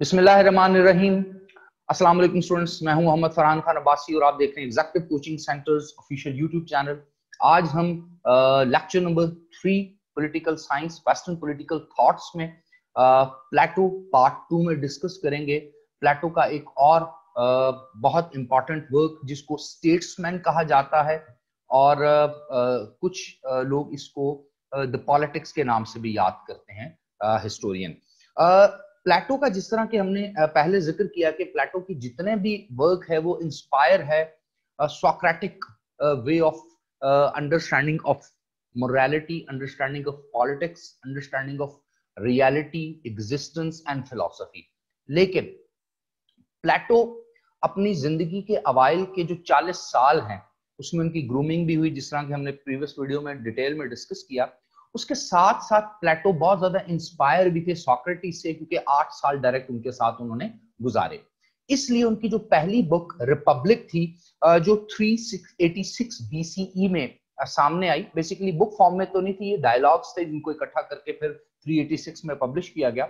बिस्मिल्लाहिर्रहमानिर्रहीम। अस्सलाम वालेकुम स्टूडेंट्स मैं हूँ मोहम्मद फरहान खान अब्बासी और आप देख रहे हैं executive coaching centre's official YouTube channel आज हम lecture number three political science western political thoughts में प्लेटो पार्ट टू में डिस्कस करेंगे। प्लेटो का एक और uh, बहुत इंपॉर्टेंट वर्क जिसको स्टेट्समैन कहा जाता है और uh, कुछ uh, लोग इसको द पॉलिटिक्स के नाम से भी याद करते हैं हिस्टोरियन प्लेटो का जिस तरह के हमने पहले ज़िक्र किया कि प्लेटो की जितने भी वर्क है, वो इंस्पायर है Socratic way of understanding of morality understanding of politics understanding of reality existence and philosophy लेकिन प्लेटो अपनी ज़िंदगी के अवाइल के जो 40 साल हैं, उसमें उनकी ग्रूमिंग भी हुई, जिस तरह की हमने प्रीवियस वीडियो में डिटेल में डिस्कस किया उसके साथ साथ प्लेटो बहुत ज़्यादा इंस्पायर भी थे सॉक्रेटी से, क्योंकि आठ साल डायरेक्ट उनके साथ उन्होंने गुजारे। इसलिए उनकी जो पहली बुक, रिपब्लिक थी जो 386 बीसीई में सामने आई बेसिकली बुक फॉर्म में तो नहीं थी, ये डायलॉग्स थे जिनको इकट्ठा करके फिर 386 में पब्लिश किया गया।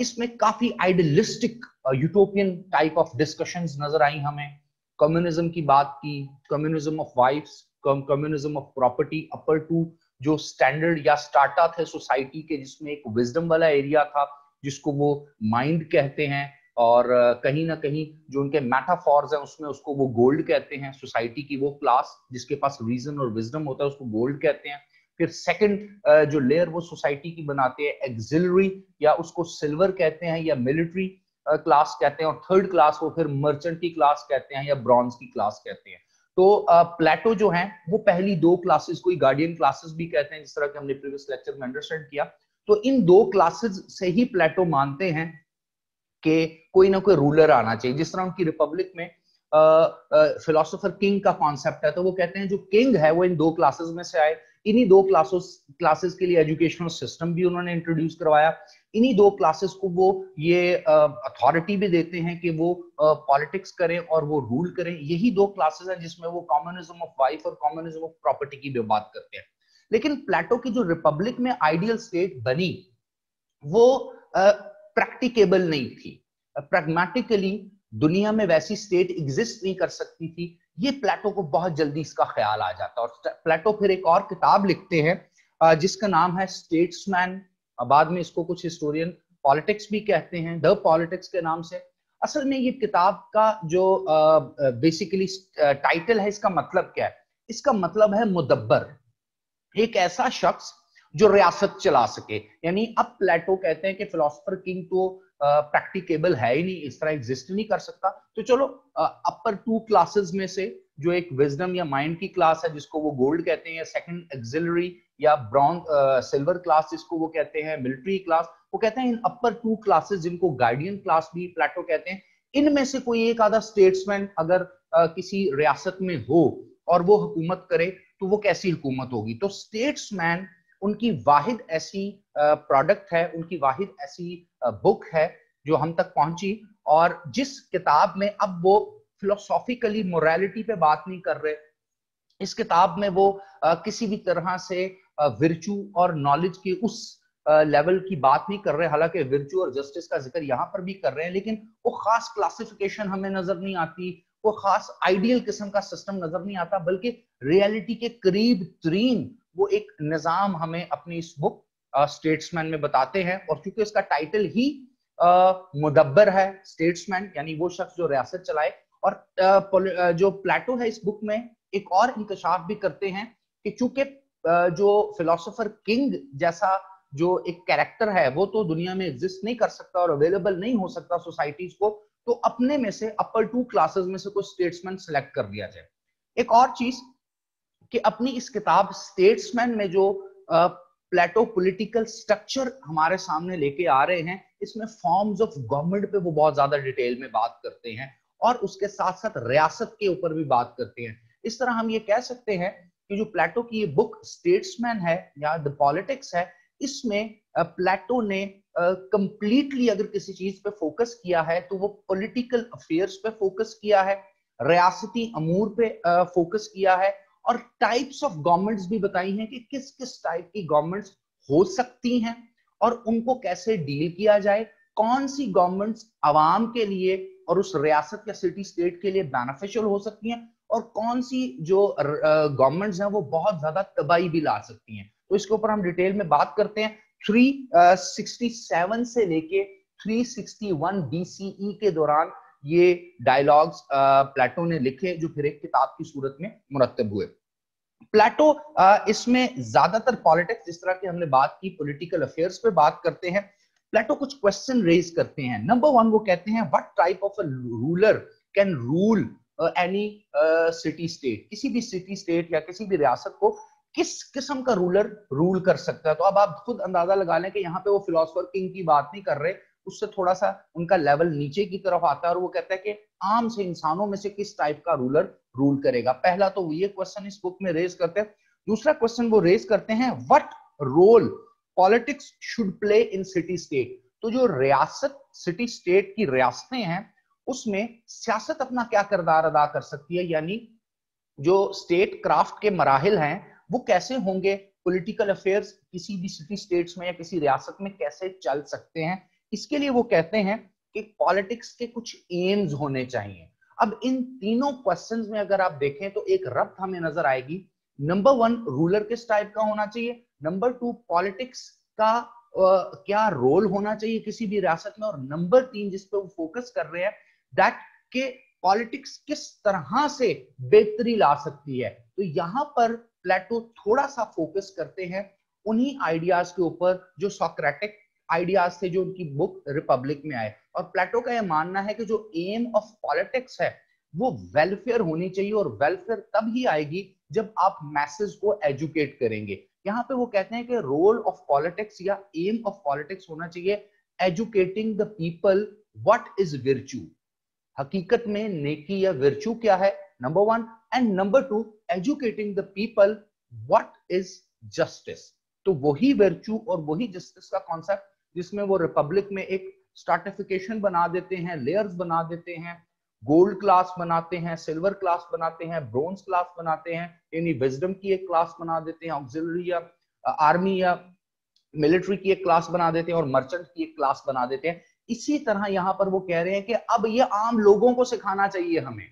इसमें काफ़ी idealistic utopian type of discussions नज़र आई हमें। कम्युनिज्म की बात की communism of wives communism of property upper two जो स्टैंडर्ड या स्टार्टा थे सोसाइटी के, जिसमें एक विजडम वाला एरिया था, जिसको वो माइंड कहते हैं और कहीं ना कहीं जो उनके मेटाफॉर्स हैं, उसमें उसको वो गोल्ड कहते हैं। सोसाइटी की वो क्लास जिसके पास रीजन और विजडम होता है, उसको गोल्ड कहते हैं। फिर सेकंड जो लेयर वो सोसाइटी की बनाते हैं एक्सिलरी या उसको सिल्वर कहते हैं या मिलिट्री क्लास कहते हैं। और थर्ड क्लास वो फिर मर्चेंट की क्लास कहते हैं या ब्रॉन्ज की क्लास कहते हैं। तो प्लेटो जो है, वो पहली दो क्लासेस कोई गार्डियन क्लासेस भी कहते हैं, जिस तरह के हमने प्रीवियस लेक्चर में अंडरस्टैंड किया। तो इन दो क्लासेस से ही प्लेटो मानते हैं कि कोई ना कोई रूलर आना चाहिए। जिस तरह उनकी रिपब्लिक में फिलोसोफर किंग का कॉन्सेप्ट है तो वो कहते हैं जो किंग है, वो इन दो क्लासेस में से आए। इन्हीं दो क्लासेस क्लासेस के लिए एजुकेशनल सिस्टम भी उन्होंने इंट्रोड्यूस करवाया। इन्हीं दो क्लासेस को वो ये अथॉरिटी भी देते हैं कि वो पॉलिटिक्स करें और वो रूल करें। यही दो क्लासेस हैं जिसमें वो कम्युनिज्म ऑफ़ वाइफ और कम्युनिज्म ऑफ़ प्रॉपर्टी की भी बात करते हैं। लेकिन प्लेटो की जो रिपब्लिक में आइडियल स्टेट बनी, वो प्रैक्टिकेबल नहीं थी। प्रैग्मेटिकली दुनिया में वैसी स्टेट एग्जिस्ट नहीं कर सकती थी। ये प्लेटो को बहुत जल्दी इसका ख्याल आ जाता है। और प्लेटो फिर एक और किताब लिखते हैं जिसका नाम है स्टेट्समैन। बाद में इसको कुछ हिस्टोरियन पॉलिटिक्स भी कहते हैं, द पॉलिटिक्स के नाम से। असल में ये किताब का जो बेसिकली टाइटल है, इसका मतलब क्या है? इसका मतलब है मुदब्बर। एक ऐसा शख्स जो रियासत चला सके। यानी अब प्लेटो कहते हैं कि फिलोसफर किंग तो प्रैक्टिकेबल है ही नहीं इस तरह एग्जिस्ट नहीं कर सकता। तो चलो अपर टू क्लासेस में से जो एक विजडम या माइंड की क्लास है जिसको वो गोल्ड कहते हैं सेकंड एक्सिलरी या ब्रॉन्ज सिल्वर क्लास जिसको वो कहते हैं मिलिट्री क्लास वो कहते हैं इन अपर टू क्लासेस जिनको गार्डियन क्लास भी प्लेटो कहते हैं इनमें से कोई एक आधा स्टेट्समैन अगर uh, किसी रियासत में हो और वो हुकूमत करे तो वो कैसी हुकूमत होगी? तो स्टेट्समैन उनकी वाहिद ऐसी प्रोडक्ट है, उनकी वाहिद ऐसी बुक है जो हम तक पहुँची और जिस किताब में अब वो फिलोसॉफिकली मोरालिटी पे बात नहीं कर रहे, इस किताब में वो किसी भी तरह से विर्चू और नॉलेज के उस लेवल की बात नहीं कर रहे, हालाँकि विर्चू और जस्टिस का ज़िक्र यहाँ पर भी कर रहे हैं, लेकिन वो खास क्लासिफिकेशन हमें नज़र नहीं आती, वो खास आइडियल किस्म का सिस्टम नज़र नहीं आता, बल्कि रियलिटी के करीब तरीन वो एक निज़ाम हमें अपनी इस बुक स्टेट्समैन में बताते हैं और क्योंकि इसका टाइटल ही मुदब्बर है स्टेट्समैन यानी वो शख्स जो रियासत चलाए और जो प्लेटो है इस बुक में, एक और इंकशाफ भी करते हैं कि चूँकि जो फिलोसोफर किंग जैसा जो एक कैरेक्टर है, वो तो दुनिया में एग्जिस्ट नहीं कर सकता और अवेलेबल नहीं हो सकता सोसाइटीज को तो अपने में से अपर टू क्लासेस में से कोई स्टेट्समैन सेलेक्ट कर दिया जाए। एक और चीज़ कि अपनी इस किताब स्टेट्समैन में जो प्लेटो पॉलिटिकल स्ट्रक्चर हमारे सामने लेके आ रहे हैं, इसमें फॉर्म्स ऑफ़ गवर्नमेंट पे वो बहुत ज़्यादा डिटेल में बात करते हैं और उसके साथ साथ रियासत के ऊपर भी बात करते हैं। इस तरह हम ये कह सकते हैं कि जो प्लेटो की ये बुक स्टेट्समैन है या द पॉलिटिक्स है, इसमें प्लेटो ने कंप्लीटली अगर किसी चीज़ पे फोकस किया है तो वो पॉलिटिकल अफेयर्स पे फोकस किया है, रियासती अमूर पे फोकस किया है और टाइप्स ऑफ़ गवर्नमेंट्स भी बताई हैं कि किस किस टाइप की गवर्नमेंट्स हो सकती हैं और उनको कैसे डील किया जाए, कौन सी गवर्नमेंट्स आवाम के लिए और उस रियासत या सिटी स्टेट के लिए बेनिफिशियल हो सकती हैं और कौन सी जो गवर्नमेंट्स हैं वो बहुत ज़्यादा तबाही भी ला सकती हैं। तो इसके ऊपर हम डिटेल में बात करते हैं। 367 से लेके 361 बीसीई के दौरान ये डायलॉग्स प्लेटो ने लिखे जो फिर एक किताब की सूरत में मुरतब हुए। प्लेटो इसमें ज़्यादातर पॉलिटिक्स जिस तरह की हमने बात की पॉलिटिकल अफेयर्स पे बात करते हैं। प्लेटो कुछ क्वेश्चन रेज करते हैं। नंबर वन वो कहते हैं what type of a ruler can rule any city state किसी भी सिटी स्टेट या किसी भी रियासत को किस किस्म का रूलर रूल कर सकता है? तो अब आप खुद अंदाज़ा लगा लें कि यहाँ पे वो फिलोसफर किंग की बात नहीं कर रहे उससे थोड़ा सा उनका लेवल नीचे की तरफ़ आता है और वो कहता है कि आम से इंसानों में से किस टाइप का रूलर रूल करेगा? पहला तो ये क्वेश्चन इस बुक में रेज करते हैं। दूसरा क्वेश्चन वो रेज करते हैं what role politics should play in city state तो जो रियासत सिटी स्टेट की रियासतें हैं, उसमें सियासत अपना क्या किरदार अदा कर सकती है? यानी जो स्टेट क्राफ्ट के मराहल हैं, वो कैसे होंगे? पॉलिटिकल अफेयर्स किसी भी सिटी स्टेट्स में या किसी रियासत में कैसे चल सकते हैं? इसके लिए वो कहते हैं कि पॉलिटिक्स के कुछ एम्स होने चाहिए। अब इन तीनों क्वेश्चंस में अगर आप देखें तो एक रब्त हमें नज़र आएगी। नंबर वन रूलर किस टाइप का होना चाहिए? नंबर टू पॉलिटिक्स का आ, क्या रोल होना चाहिए किसी भी रियासत में? और नंबर तीन जिस पे वो फोकस कर रहे हैं दैट के पॉलिटिक्स किस तरह से बेहतरी ला सकती है? तो यहाँ पर प्लेटो थोड़ा सा फोकस करते हैं उन्हीं आइडियाज़ के ऊपर जो सोक्रेटिक आइडियाज़ थे जो उनकी बुक रिपब्लिक में आए। और प्लेटो का यह मानना है कि जो एम ऑफ़ पॉलिटिक्स है, वो वेलफेयर होनी चाहिए और वेलफेयर तब ही आएगी जब आप मैसेज को एजुकेट करेंगे। यहाँ पे वो कहते हैं कि रोल ऑफ़ पॉलिटिक्स या एम ऑफ़ पॉलिटिक्स होना चाहिए। Educating the people what is virtue हकीकत में नेकी या विर्चू क्या है? Number one and number two educating the people what is justice तो वही वर्चू और वही जस्टिस का कॉन्सेप्ट जिसमें वो रिपब्लिक में एक स्टार्टिफिकेशन बना देते हैं लेयर्स बना देते हैं गोल्ड क्लास बनाते हैं सिल्वर क्लास बनाते हैं ब्रोंज क्लास बनाते हैं, यानी विजडम की एक क्लास बना देते हैं ऑक्सिलरी या आर्मी या मिलिट्री की एक क्लास बना देते हैं और मर्चेंट की एक क्लास बना देते हैं। इसी तरह यहाँ पर वो कह रहे हैं कि अब ये आम लोगों को सिखाना चाहिए हमें।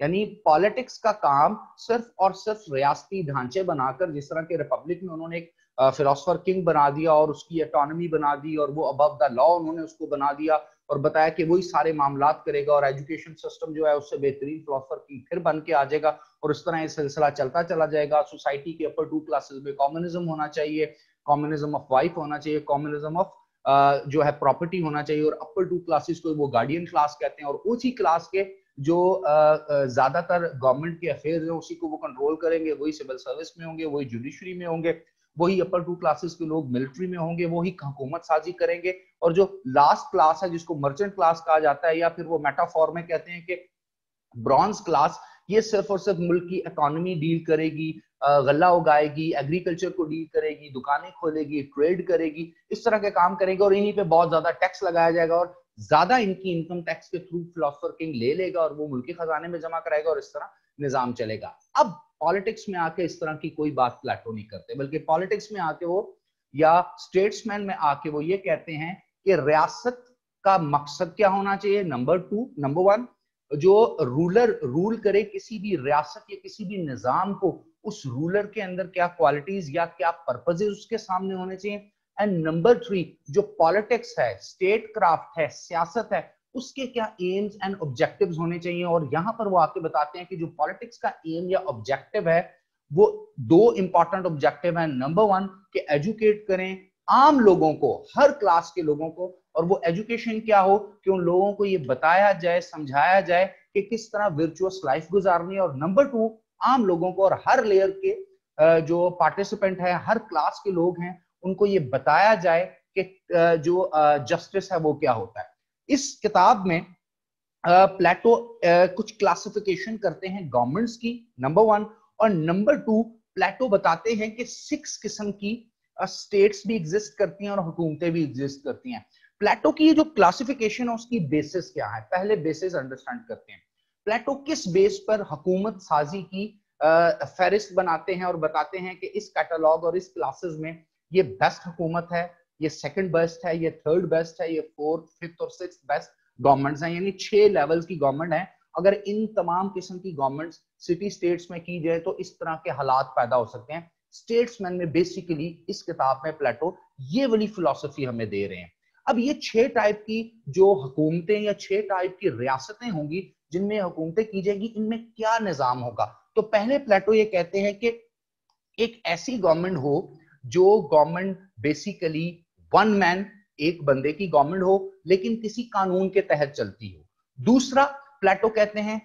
यानी पॉलिटिक्स का काम सिर्फ़ और सिर्फ़ रियासती ढांचे बनाकर, जिस तरह के रिपब्लिक में उन्होंने एक फिलोसफर किंग बना दिया और उसकी ऑटोनॉमी बना दी और वो अबव द लॉ उन्होंने उसको बना दिया और बताया कि वही सारे मामला करेगा और एजुकेशन सिस्टम जो है उससे बेहतरीन फिलोसफर किंग फिर बन के आ जाएगा और इस तरह ये सिलसिला चलता चला जाएगा। सोसाइटी के अपर टू क्लासेस में कॉम्युनिज्म होना चाहिए कॉम्युनिज्म ऑफ़ वाइफ होना चाहिए कॉम्युनिज्म ऑफ़ जो है प्रॉपर्टी होना चाहिए और अपर टू क्लासेस को वो गार्डियन क्लास कहते हैं और उसी क्लास के जो ज़्यादातर गवर्नमेंट के अफेयर है उसी को वो कंट्रोल करेंगे, वही सिविल सर्विस में होंगे, वही जुडिशरी में होंगे। वही अपर टू क्लासेस के लोग मिलिट्री में होंगे, वही हुकूमत साजी करेंगे और जो लास्ट क्लास है, जिसको मर्चेंट क्लास कहा जाता है, या फिर वो मेटाफॉर में कहते हैं कि ब्रॉन्ज क्लास ये सिर्फ़ और सिर्फ़ मुल्क की इकोनॉमी डील करेगी गला उगाएगी एग्रीकल्चर को डील करेगी, दुकानें खोलेगी ट्रेड करेगी, इस तरह के काम करेगी और इन्हीं पे बहुत ज़्यादा टैक्स लगाया जाएगा और ज़्यादा इनकी इनकम टैक्स के थ्रू फिलोसफर किंग ले लेगा और वो मुल्की खजाने में जमा कराएगा और इस तरह निज़ाम चलेगा। अब पॉलिटिक्स में आके इस तरह की कोई बात प्लेटो नहीं करते, बल्कि पॉलिटिक्स में आके वो या स्टेट्समैन में आके वो ये कहते हैं कि रियासत का मकसद क्या होना चाहिए? Number two number one ruler rule rule करे किसी भी रियासत या किसी भी निज़ाम को, उस रूलर के अंदर क्या क्वालिटीज या क्या पर्पज उसके सामने होने चाहिए? एंड नंबर थ्री जो पॉलिटिक्स है स्टेट क्राफ्ट है, सियासत है उसके क्या एम्स एंड ऑब्जेक्टिव्स होने चाहिए? और यहाँ पर वो आके बताते हैं कि जो पॉलिटिक्स का एम या ऑब्जेक्टिव है, वो दो इंपॉर्टेंट ऑब्जेक्टिव है। नंबर वन के एजुकेट करें आम लोगों को, हर क्लास के लोगों को, और वो एजुकेशन क्या हो? कि उन लोगों को ये बताया जाए, समझाया जाए कि किस तरह वर्चुअस लाइफ गुजारनी है। और नंबर टू आम लोगों को और हर लेयर के जो पार्टिसिपेंट है, हर क्लास के लोग हैं, उनको ये बताया जाए कि जो जस्टिस है वो क्या होता है। इस किताब में प्लेटो कुछ क्लासिफिकेशन करते हैं गवर्नमेंट्स की नंबर वन और नंबर टू प्लेटो बताते हैं कि सिक्स किस्म की स्टेट्स भी एग्जिस्ट करती हैं और हुकूमतें भी एग्जिस्ट करती हैं। प्लेटो की जो क्लासिफिकेशन है, उसकी बेसिस क्या है? पहले बेसिस अंडरस्टैंड करते हैं। प्लेटो किस बेस पर हुकूमत साजी की फहरिस्त बनाते हैं और बताते हैं कि इस कैटलॉग और इस क्लासेस में ये बेस्ट हुकूमत है ये सेकंड बेस्ट है, ये थर्ड बेस्ट है, ये फोर्थ फिफ्थ और सिक्स बेस्ट गवर्नमेंट्स हैं, यानी छह लेवल्स की गवर्नमेंट है। अगर इन तमाम किस्म की गवर्नमेंट सिटी स्टेट्स में की जाए तो इस तरह के हालात पैदा हो सकते हैं। स्टेट्समैन में बेसिकली इस किताब में प्लेटो ये वाली फिलोसफी हमें दे रहे हैं। अब ये छह टाइप की जो हुकूमतें या छह टाइप की रियासतें होंगी, जिनमें हुकूमतें की जाएँगी, इनमें क्या निज़ाम होगा? तो पहले प्लेटो ये कहते हैं कि एक ऐसी गवर्नमेंट हो, जो गवर्नमेंट बेसिकली वन मैन एक बंदे की गवर्नमेंट हो, लेकिन किसी कानून के तहत चलती हो। दूसरा प्लेटो कहते हैं,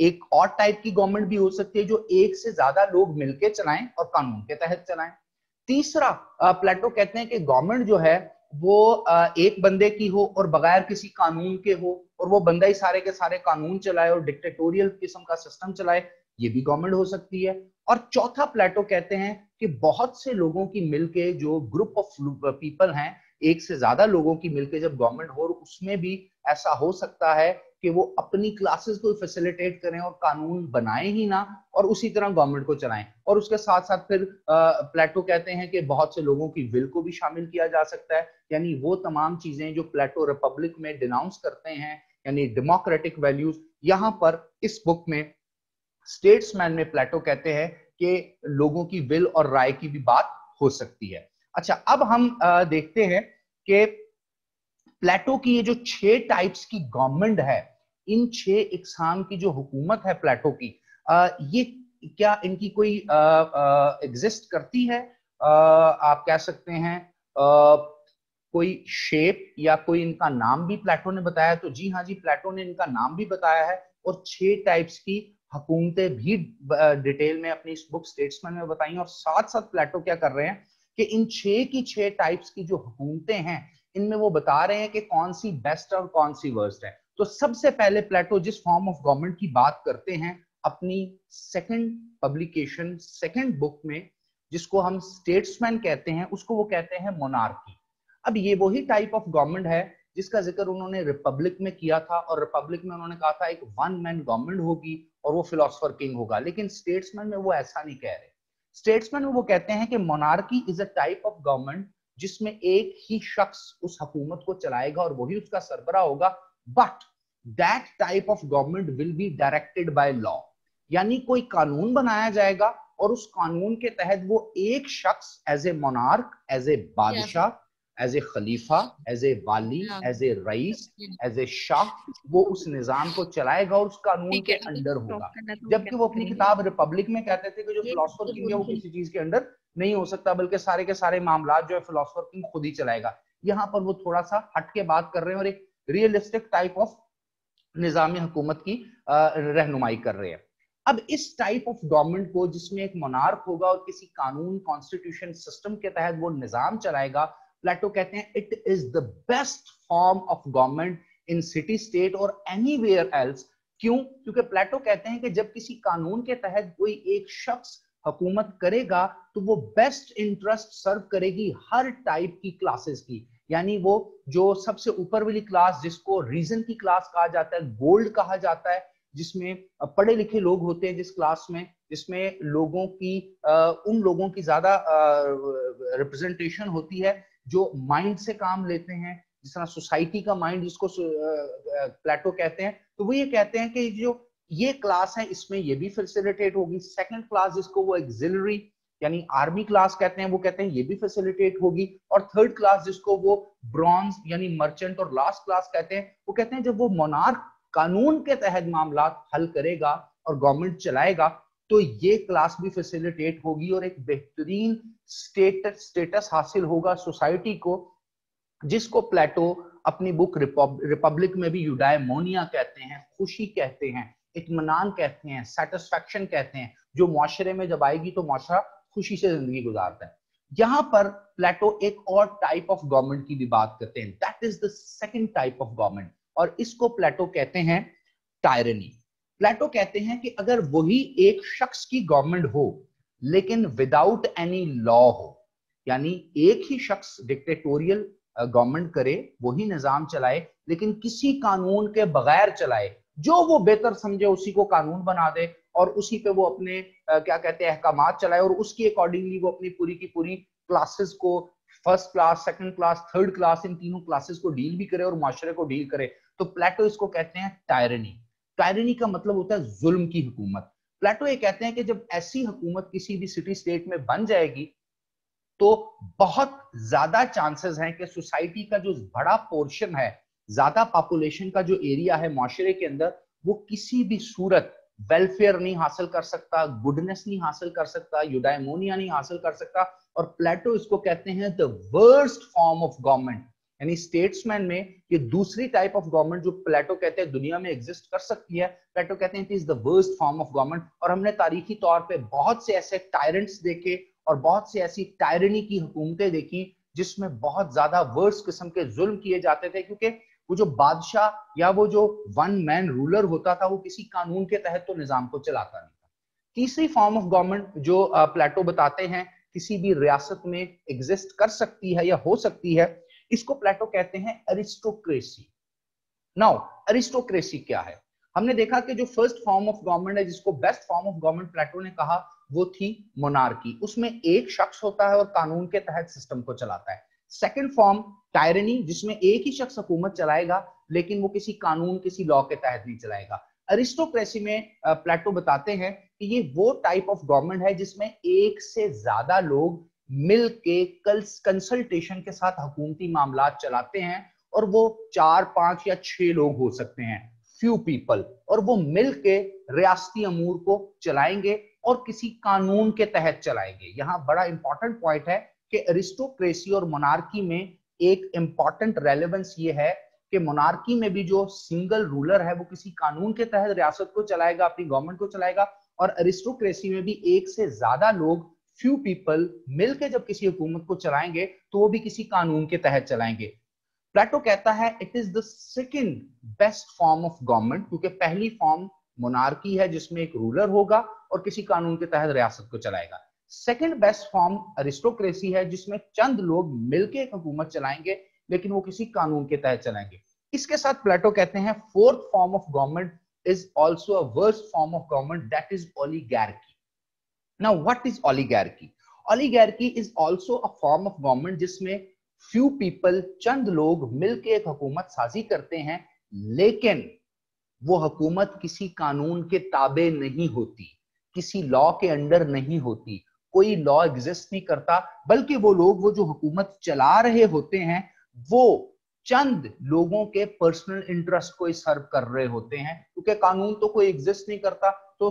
एक और टाइप की गवर्नमेंट भी हो सकती है जो एक से ज़्यादा लोग मिलकर चलाएँ और कानून के तहत चलाएँ। तीसरा प्लेटो कहते हैं कि गवर्नमेंट जो है, वो एक बंदे की हो और बगैर किसी कानून के हो, और वो बंदा ही सारे के सारे कानून चलाए और डिक्टेटोरियल किस्म का सिस्टम चलाए ये भी गवर्नमेंट हो सकती है। और चौथा प्लेटो कहते हैं कि बहुत से लोगों की मिलके जो ग्रुप ऑफ़ पीपल हैं, एक से ज़्यादा लोगों की मिलके जब गवर्नमेंट हो, उसमें भी ऐसा हो सकता है कि वो अपनी क्लासेस को फैसिलिटेट करें और कानून बनाए ही ना और उसी तरह गवर्नमेंट को चलाएँ। और उसके साथ साथ फिर प्लेटो कहते हैं कि बहुत से लोगों की विल को भी शामिल किया जा सकता है। यानी वो तमाम चीज़ें जो प्लेटो रिपब्लिक में डिनाउंस करते हैं, यानी डेमोक्रेटिक वैल्यूज़ यहाँ पर इस बुक में स्टेट्समैन में प्लेटो कहते हैं कि लोगों की विल और राय की भी बात हो सकती है। अच्छा अब हम देखते हैं कि प्लेटो की ये जो छह टाइप्स की गवर्नमेंट है, इन छह इकसाम की जो हुकूमत है प्लेटो की ये क्या इनकी कोई एग्जिस्ट करती है? आप कह सकते हैं कोई शेप या कोई इनका नाम भी प्लेटो ने बताया तो जी हाँ जी प्लेटो ने इनका नाम भी बताया है और छह टाइप्स की हुकूमतें भी डिटेल में अपनी इस बुक स्टेट्समैन में बताई और साथ साथ प्लेटो क्या कर रहे हैं कि इन छह की छह टाइप्स की जो हुकूमतें हैं, इनमें वो बता रहे हैं कि कौन सी बेस्ट और कौन सी वर्स्ट है। तो सबसे पहले प्लेटो जिस फॉर्म ऑफ़ गवर्नमेंट की बात करते हैं, अपनी सेकंड पब्लिकेशन सेकंड बुक में जिसको हम स्टेट्समैन कहते हैं, उसको वो कहते हैं मोनार्की अब ये वही टाइप ऑफ़ गवर्नमेंट है जिसका ज़िक्र उन्होंने रिपब्लिक में किया था और रिपब्लिक में उन्होंने कहा था, एक वन मैन गवर्नमेंट होगी और वो फिलोसफर किंग होगा। लेकिन स्टेट्समैन में वो ऐसा नहीं कह रहे। स्टेट्समैन में वो कहते हैं कि monarchy is a type of government जिसमें एक ही शख्स उस हुकूमत को चलाएगा और वही उसका सरबरा होगा। But that type of government will be directed by law यानी कोई कानून बनाया जाएगा और उस कानून के तहत वो एक शख्स as a monarch as a बादशाह एज ए खलीफा एज ए वाली एज ए रईस एज ए शाह वो उस निज़ाम को चलाएगा और उस कानून के अंडर होगा। जबकि वो अपनी किताब रिपब्लिक में कहते थे कि जो फिलोसफर किंग है वो किसी चीज़ के अंडर नहीं हो सकता बल्कि सारे के सारे मामला जो है फिलोसफर किंग खुद ही चलाएगा। यहाँ पर वो थोड़ा सा हट के बात कर रहे हैं और एक रियलिस्टिक टाइप ऑफ़ निजामी हुकूमत की रहनुमाई कर रहे हैं। अब इस टाइप ऑफ़ गवर्नमेंट को जिसमें एक मोनार्क होगा और किसी कानून कॉन्स्टिट्यूशन सिस्टम के तहत वो निज़ाम चलाएगा प्लेटो कहते हैं it is the best form of government in city state और एनी एल्स क्यों? क्योंकि प्लेटो कहते हैं कि जब किसी कानून के तहत कोई एक शख्स हुकूमत करेगा तो वो बेस्ट इंटरेस्ट सर्व करेगी हर टाइप की क्लासेस की। यानी वो जो सबसे ऊपर वाली क्लास जिसको रीजन की क्लास कहा जाता है गोल्ड कहा जाता है, जिसमें पढ़े लिखे लोग होते हैं जिस क्लास में, जिसमें लोगों की उन लोगों की ज़्यादा रिप्रेजेंटेशन होती है जो माइंड से काम लेते हैं, जिस तरह सोसाइटी का माइंड जिसको प्लेटो कहते हैं तो वो ये कहते हैं कि जो ये क्लास है, इसमें ये भी फैसिलिटेट होगी। सेकंड क्लास जिसको वो एक्सिलरी यानी आर्मी क्लास कहते हैं, वो कहते हैं ये भी फैसिलिटेट होगी। और थर्ड क्लास जिसको वो ब्रॉन्ज यानी मर्चेंट और लास्ट क्लास कहते हैं, वो कहते हैं जब वो मोनार्क कानून के तहत मामला हल करेगा और गवर्नमेंट चलाएगा तो ये क्लास भी फैसिलिटेट होगी और एक बेहतरीन स्टेटस स्टेटस हासिल होगा सोसाइटी को, जिसको प्लेटो अपनी बुक रिपब्लिक में भी यूडायमोनिया कहते हैं, खुशी कहते हैं इतमान कहते हैं सेटिस्फेक्शन कहते हैं। जो मुआशरे में जब आएगी तो मुआशरा खुशी से ज़िंदगी गुजारता है। यहाँ पर प्लेटो एक और टाइप ऑफ़ गवर्नमेंट की भी बात करते हैं। That is the second type of government और इसको प्लेटो कहते हैं टायरनी प्लेटो कहते हैं कि अगर वही एक शख्स की गवर्नमेंट हो, लेकिन विदाउट एनी लॉ हो, यानी एक ही शख्स डिक्टेटोरियल गवर्नमेंट करे, वही निज़ाम चलाए, लेकिन किसी कानून के बगैर चलाए, जो वो बेहतर समझे, उसी को कानून बना दे, और उसी पे वो अपने क्या कहते हैं अहकाम चलाए, और उसकी अकॉर्डिंगली वो अपनी पूरी की पूरी क्लासेस को first class second class third class इन तीनों क्लासेस को डील भी करे और माशरे को डील करे। तो प्लेटो इसको कहते हैं टायरनी टायरनी का मतलब होता है जुल्म की हुकूमत। प्लेटो ये कहते हैं कि जब ऐसी हुकूमत किसी भी सिटी स्टेट में बन जाएगी तो बहुत ज़्यादा चांसेस हैं कि सोसाइटी का जो बड़ा पोर्शन है, ज़्यादा पॉपुलेशन का जो एरिया है माशरे के अंदर, वो किसी भी सूरत वेलफेयर नहीं हासिल कर सकता गुडनेस नहीं हासिल कर सकता यूडाइमोनिया नहीं हासिल कर सकता। और प्लेटो इसको कहते हैं the worst form of government यानी स्टेट्समैन में ये दूसरी टाइप ऑफ़ गवर्नमेंट जो प्लेटो कहते हैं, दुनिया में एग्जिस्ट कर सकती है। प्लेटो कहते हैं it is the worst form of government और हमने तारीखी तौर पे बहुत से ऐसे टायरेंट्स देखे और बहुत से ऐसी टायरनी की हुकूमतें देखी, जिसमें बहुत ज़्यादा वर्स्ट किस्म के जुल्म किए जाते थे, क्योंकि वो जो बादशाह या वो जो वन मैन रूलर होता था, वो किसी कानून के तहत तो निज़ाम को चलाता नहीं था। तीसरी फॉर्म ऑफ़ गवर्नमेंट जो प्लेटो बताते हैं, किसी भी रियासत में एग्जिस्ट कर सकती है या हो सकती है इसको प्लेटो कहते हैं अरिस्टोक्रेसी नाउ अरिस्टोक्रेसी क्या है? हमने देखा कि जो फ़र्स्ट फॉर्म ऑफ़ गवर्नमेंट है, जिसको best form of government Plato ने कहा, वो थी मोनार्की उसमें एक शख्स होता है और कानून के तहत सिस्टम को चलाता है. सेकेंड फॉर्म टायरनी जिसमें एक ही शख्स हुकूमत चलाएगा, लेकिन वो किसी कानून, किसी लॉ के तहत नहीं चलाएगा. अरिस्टोक्रेसी में प्लेटो बताते हैं कि ये वो टाइप ऑफ़ गवर्नमेंट है जिसमें एक से ज़्यादा लोग मिल के कंसल्टेशन के साथ हुकूमती मामला चलाते हैं और वो चार, पाँच या छह लोग हो सकते हैं फ्यू पीपल और वो मिल के रियासती अमूर को चलाएँगे और किसी कानून के तहत चलाएँगे। यहाँ बड़ा इंपॉर्टेंट पॉइंट है कि अरिस्टोक्रेसी और मोनार्की में एक इंपॉर्टेंट रेलेवेंस ये है कि मोनार्की में भी जो सिंगल रूलर है, वो किसी कानून के तहत रियासत को चलाएगा, अपनी गवर्नमेंट को चलाएगा, और अरिस्टोक्रेसी में भी एक से ज़्यादा लोग फ्यू पीपल मिलकर जब किसी हुकूमत को चलाएँगे तो वो भी किसी कानून के तहत चलाएँगे। प्लेटो कहता है it is the second best form of government क्योंकि पहली फॉर्म मोनार्की है, जिसमें एक रूलर होगा और किसी कानून के तहत रियासत को चलाएगा। सेकेंड बेस्ट फॉर्म अरिस्टोक्रेसी है, जिसमें चंद लोग मिलकर एक हुकूमत चलाएँगे, लेकिन वो किसी कानून के तहत चलाएँगे। इसके साथ प्लेटो कहते हैं fourth form of government is also worst form of government that is oligarchy now what is oligarchy oligarchy is also a form of government जिसमें फ्यू पीपल चंद लोग मिलकर एक हुकूमत साजी करते हैं, लेकिन वो हुकूमत किसी कानून के ताबे नहीं होती, किसी लॉ के अंडर नहीं होती। कोई लॉ एग्जिस्ट नहीं करता, बल्कि वो लोग, वो जो हुकूमत चला रहे होते हैं, वो चंद लोगों के पर्सनल इंटरेस्ट को सर्व कर रहे होते हैं, क्योंकि कानून तो कोई एग्जिस्ट नहीं करता तो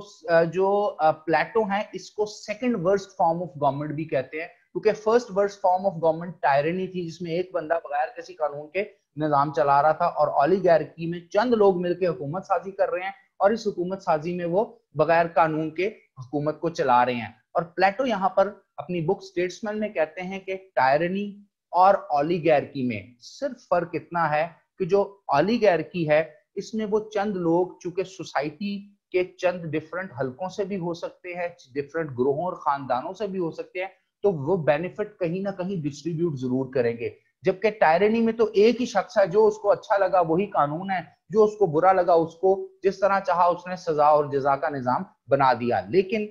जो प्लेटो है, इसको second worst form of government भी कहते हैं, क्योंकि first worst form of government tyranny थी, जिसमें एक बंदा बगैर किसी कानून के निज़ाम चला रहा था, और ओलिगैरकी में चंद लोग मिलकर हुकूमत साजी कर रहे हैं, और इस हुकूमत साजी में वो बगैर कानून के हुकूमत को चला रहे हैं। और प्लेटो यहाँ पर अपनी बुक स्टेट्समैन में कहते हैं कि टायरनी और ओलिगैरकी में। सिर्फ़ फ़र्क इतना है कि जो ओलिगैरकी है, इसमें वो चंद लोग, चूँकि सोसाइटी के चंद डिफरेंट हलकों से भी हो सकते हैं डिफरेंट ग्रोहों और खानदानों से भी हो सकते हैं तो वो बेनिफिट कहीं ना कहीं डिस्ट्रीब्यूट ज़रूर करेंगे। जबकि टायरनी में तो एक ही शख्स है, जो उसको अच्छा लगा, वही कानून है। जो उसको बुरा लगा, उसको जिस तरह चाहा, उसने सजा और जजा का निज़ाम बना दिया। लेकिन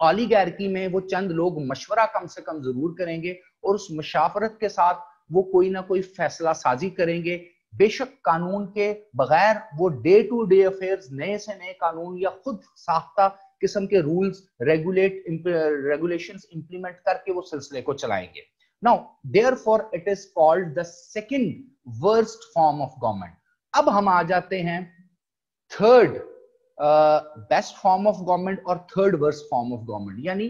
ऑलीगैरकी में वो चंद लोग मशवरा कम से कम ज़रूर करेंगे और उस मशाफरत के साथ वो कोई ना कोई फैसला साजी करेंगे। बेशक कानून के बगैर वो डे टू डे अफेयर्स नए से नए कानून या खुद साख्ता किस्म के रूल्स रेगुलेट रेगुलेशन इंप्लीमेंट करके वो सिलसिले को चलाएँगे। Now therefore it is called the second worst form of government अब हम आ जाते हैं third best form of government और third worst form of government यानी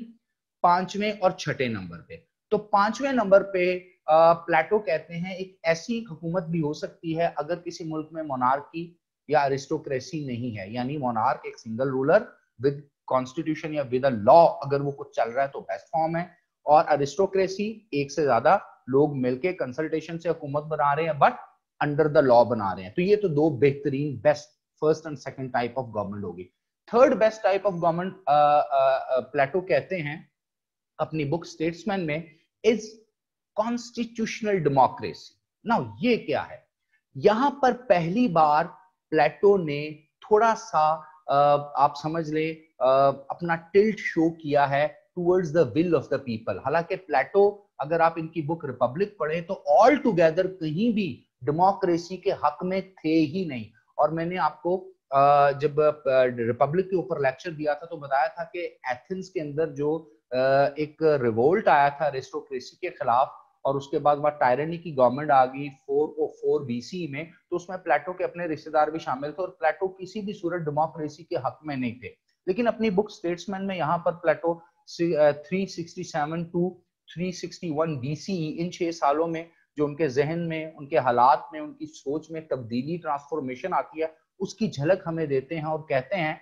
पाँचवें और छठे नंबर पे। तो पाँचवें नंबर पे प्लेटो कहते हैं, एक ऐसी हुकूमत भी हो सकती है अगर किसी मुल्क में मोनार्की या अरिस्टोक्रेसी नहीं है। यानी मोनार्क एक सिंगल रूलर विद कॉन्स्टिट्यूशन या विद अ लॉ अगर वो कुछ चल रहा है तो बेस्ट फॉर्म है। और अरिस्टोक्रेसी एक से ज़्यादा लोग मिलके कंसल्टेशन से हुकूमत बना रहे हैं बट अंडर द लॉ बना रहे हैं। तो ये तो दो बेहतरीन best first and second type of government होगी। Third best type of government Plato कहते हैं, अपनी बुक स्टेट्समैन में इज़ कॉन्स्टिट्यूशनल डेमोक्रेसी नाउ ये क्या है? यहाँ पर पहली बार प्लेटो ने थोड़ा सा आप समझ ले अपना टिल्ट शो किया है towards the will of the people हालाँकि प्लेटो अगर आप इनकी बुक रिपब्लिक पढ़े तो ऑल टुगेदर कहीं भी डेमोक्रेसी के हक में थे ही नहीं। और मैंने आपको जब रिपब्लिक के ऊपर लेक्चर दिया था तो बताया था कि एथेंस के अंदर जो एक रिवोल्ट आया था रेस्टोक्रेसी के खिलाफ और उसके बाद वहाँ टायरनी की गवर्नमेंट आ गई फोर ओ फोर बीसी में तो उसमें प्लेटो के अपने रिश्तेदार भी शामिल थे और प्लेटो किसी भी सूरत डेमोक्रेसी के हक में नहीं थे। लेकिन अपनी बुक स्टेट्समैन में यहाँ पर प्लेटो 367 टू 361 बीसी इन छह सालों में जो उनके जहन में, उनके हालात में, उनकी सोच में तब्दीली ट्रांसफॉर्मेशन आती है, उसकी झलक हमें देते हैं और कहते हैं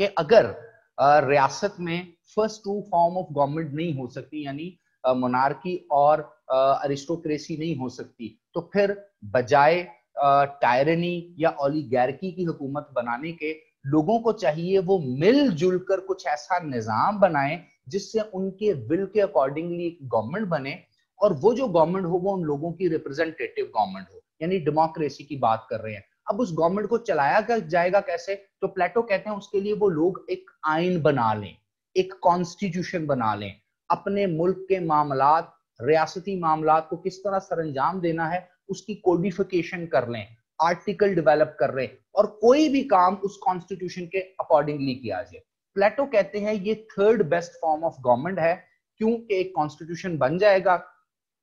कि अगर रियासत में first two form of government नहीं हो सकती, यानी मोनार्की और अरिस्टोक्रेसी नहीं हो सकती। तो फिर बजाय टायरनी या ओलिगैरकी की हुकूमत बनाने के, लोगों को चाहिए वो मिलजुल कर कुछ ऐसा निज़ाम बनाए, जिससे उनके विल के अकॉर्डिंगली गवर्नमेंट बने, और वो जो गवर्नमेंट हो वो उन लोगों की रिप्रेजेंटेटिव गवर्नमेंट हो। यानी डेमोक्रेसी की बात कर रहे हैं। अब उस गवर्नमेंट को चलाया जाएगा कैसे? तो प्लेटो कहते हैं उसके लिए वो लोग एक आइन बना लें, एक कॉन्स्टिट्यूशन बना लें। अपने मुल्क के मामला रियासती मामला को किस तरह सरंजाम देना है, उसकी कोडिफिकेशन कर लें आर्टिकल डेवलप कर लें और कोई भी काम उस कॉन्स्टिट्यूशन के अकॉर्डिंगली किया जाए। प्लेटो कहते हैं ये third best form of government है, क्योंकि एक कॉन्स्टिट्यूशन बन जाएगा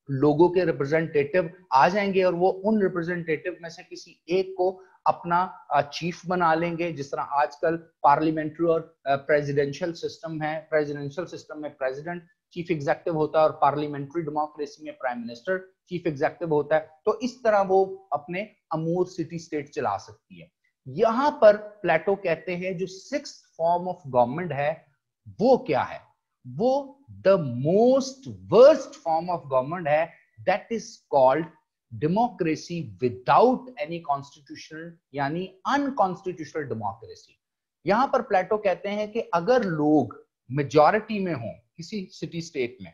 लोगों के रिप्रेजेंटेटिव आ जाएँगे और वो उन रिप्रेजेंटेटिव में से किसी एक को अपना चीफ बना लेंगे। जिस तरह आजकल पार्लियामेंट्री और प्रेसिडेंशियल सिस्टम है। प्रेसिडेंशियल सिस्टम में प्रेसिडेंट चीफ एग्जेक्टिव होता है और पार्लियामेंट्री डेमोक्रेसी में प्राइम मिनिस्टर चीफ एग्जेक्टिव होता है। तो इस तरह वो अपने अमूर सिटी स्टेट चला सकती है। यहाँ पर प्लेटो कहते हैं, जो सिक्स फॉर्म ऑफ़ गवर्नमेंट है, वो क्या है? वो the most worst form of government है that is called democracy without any constitutional यानी अनकॉन्स्टिट्यूशनल डेमोक्रेसी यहाँ पर प्लेटो कहते हैं कि अगर लोग मेजॉरिटी में हों, किसी सिटी स्टेट में,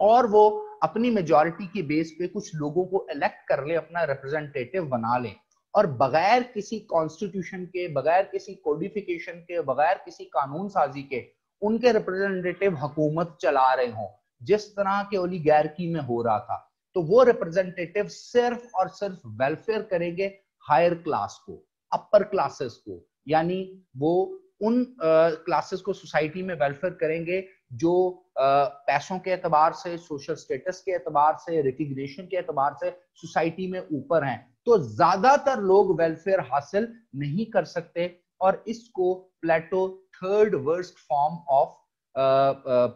और वो अपनी मेजॉरिटी की बेस पे कुछ लोगों को इलेक्ट कर ले, अपना रिप्रेजेंटेटिव बना ले, और बगैर किसी कॉन्स्टिट्यूशन के, बगैर किसी कोडिफिकेशन के, बगैर किसी कानून साजी के उनके रिप्रेजेंटेटिव हुकूमत चला रहे हों, जिस तरह के ओली गैरकी में हो रहा था तो वो रिप्रेजेंटेटिव सिर्फ़ और सिर्फ़ वेलफेयर करेंगे हायर क्लास को अपर क्लासेस को, यानी वो उन क्लासेस को सोसाइटी में वेलफेयर करेंगे जो पैसों के एतबार से सोशल स्टेटस के एतबार से रिकग्निशन के एतबार से सोसाइटी में ऊपर हैं। तो ज़्यादातर लोग वेलफेयर हासिल नहीं कर सकते और इसको Plato third worst form of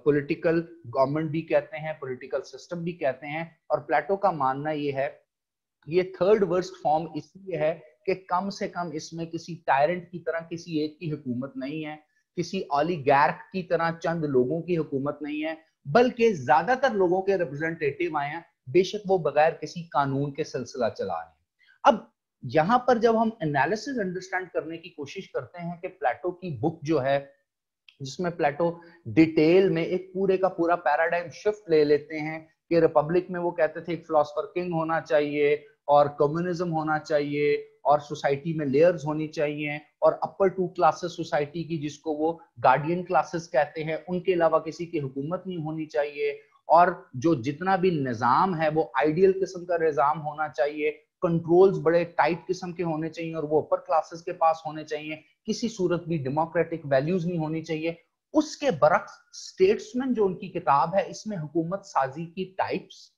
political government भी कहते हैं पॉलिटिकल सिस्टम भी कहते हैं, और प्लेटो का मानना ये है, ये थर्ड वर्स्ट फॉर्म इसलिए है कि कम से कम इसमें किसी टायरेंट की तरह, किसी एक की हुकूमत नहीं है, किसी ऑलीगैर्क की तरह चंद लोगों की हुकूमत नहीं है, बल्कि ज़्यादातर लोगों के रिप्रेजेंटेटिव आए हैं, बेशक वो बगैर किसी कानून के सिलसिला चला रहे हैं। अब यहाँ पर जब हम एनालिसिस अंडरस्टैंड करने की कोशिश करते हैं कि प्लेटो की बुक जो है, जिसमें प्लेटो डिटेल में एक पूरे का पूरा पैराडाइम शिफ्ट ले लेते हैं कि रिपब्लिक में वो कहते थे एक फिलोसफर किंग होना चाहिए और कम्युनिज्म होना चाहिए और सोसाइटी में लेयर्स होनी चाहिए और अपर टू क्लासेस सोसाइटी की जिसको वो गार्डियन क्लासेस कहते हैं, उनके अलावा किसी की हुकूमत नहीं होनी चाहिए और जो जितना भी निज़ाम है, वो आइडियल किस्म का निज़ाम होना चाहिए कंट्रोल्स बड़े टाइट किस्म के होने चाहिए और वो अपर क्लासेस के पास होने चाहिए। किसी सूरत भी डेमोक्रेटिक वैल्यूज़ नहीं होनी चाहिए। उसके बरक्स स्टेट्समैन जो उनकी किताब है, इसमें हुकूमत साजी की टाइप्स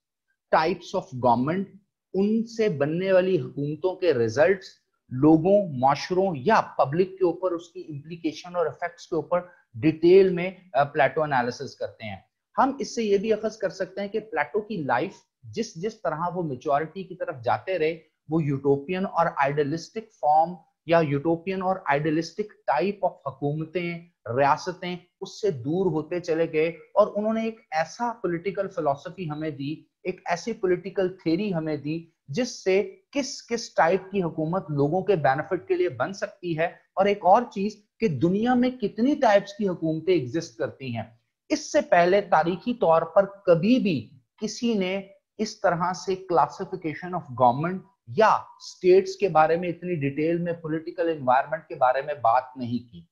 टाइप्स ऑफ़ गवर्नमेंट उनसे बनने वाली हुकूमतों के रिजल्ट्स लोगों, माशरों या पब्लिक के ऊपर उसकी इम्प्लीकेशन और इफेक्ट्स के ऊपर डिटेल में प्लेटो एनालिसिस करते हैं। हम इससे ये भी अखज कर सकते हैं कि प्लेटो की लाइफ जिस जिस तरह वो मेचोरिटी की तरफ़ जाते रहे, वो यूटोपियन और आइडलिस्टिक फॉर्म या यूटोपियन और आइडलिस्टिक टाइप ऑफ़ हुकूमतें, रियासतें उससे दूर होते चले गए और उन्होंने एक ऐसा पॉलिटिकल फिलोसफी हमें दी, एक ऐसी पॉलिटिकल थेरी हमें दी, जिससे किस किस टाइप की हुकूमत लोगों के बेनिफिट के लिए बन सकती है और एक और चीज़ कि दुनिया में कितनी टाइप्स की हुकूमतें एग्जिस्ट करती हैं। इससे पहले तारीखी तौर पर कभी भी किसी ने इस तरह से क्लासिफिकेशन ऑफ़ गवर्नमेंट या स्टेट्स के बारे में इतनी डिटेल में पॉलिटिकल एनवायरनमेंट के बारे में बात नहीं की।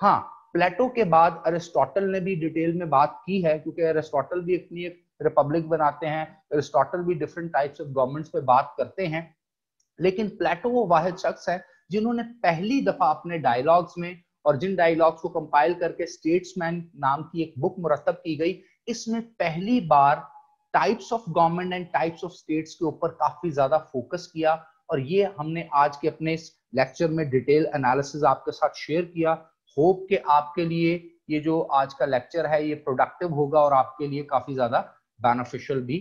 हाँ प्लेटो के बाद अरिस्टोटल ने भी डिटेल में बात की है, क्योंकि अरिस्टोटल भी अपनी एक रिपब्लिक बनाते हैं एरिस्टोटल भी डिफरेंट टाइप्स ऑफ़ गवर्नमेंट्स पे बात करते हैं। लेकिन प्लेटो वो वाहिद शख्स है, जिन्होंने पहली दफ़ा अपने डायलॉग्स में और जिन डायलॉग्स को कंपाइल करके स्टेट्समैन नाम की एक बुक मुरतब की गई, इसमें पहली बार types of government and types of states के ऊपर काफ़ी ज़्यादा फोकस किया और ये हमने आज के अपने इस लेक्चर में डिटेल एनालिसिस आपके साथ शेयर किया। होप के आपके लिए ये जो आज का लेक्चर है, ये प्रोडक्टिव होगा और आपके लिए काफ़ी ज़्यादा बेनिफिशियल भी